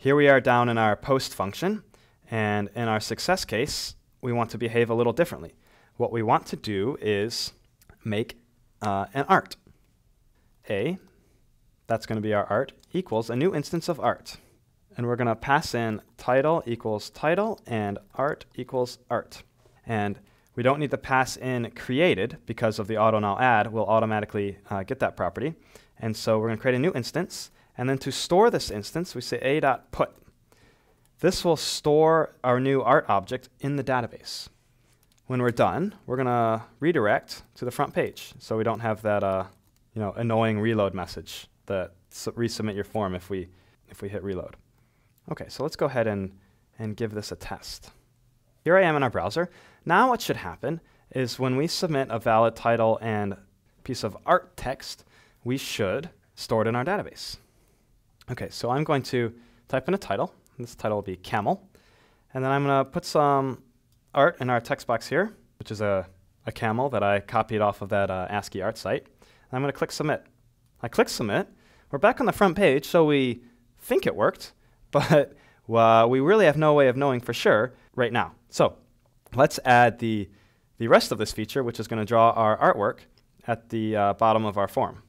Here we are down in our post function, and in our success case, we want to behave a little differently. What we want to do is make uh, an art. A, that's going to be our art, equals a new instance of art. And we're going to pass in title equals title and art equals art. And we don't need to pass in created because of the auto_now_add we'll automatically uh, get that property. And so we're going to create a new instance. And then to store this instance, we say a.put. This will store our new art object in the database. When we're done, we're going to redirect to the front page so we don't have that uh, you know, annoying reload message that resubmit your form if we, if we hit reload. Okay, so let's go ahead and, and give this a test. Here I am in our browser. Now what should happen is when we submit a valid title and piece of art text, we should store it in our database. Okay, so I'm going to type in a title. This title will be camel. And then I'm going to put some art in our text box here, which is a, a camel that I copied off of that uh, ASCII art site. And I'm going to click submit. I click submit. We're back on the front page, so we think it worked, but uh, we really have no way of knowing for sure right now. So let's add the, the rest of this feature, which is going to draw our artwork at the uh, bottom of our form.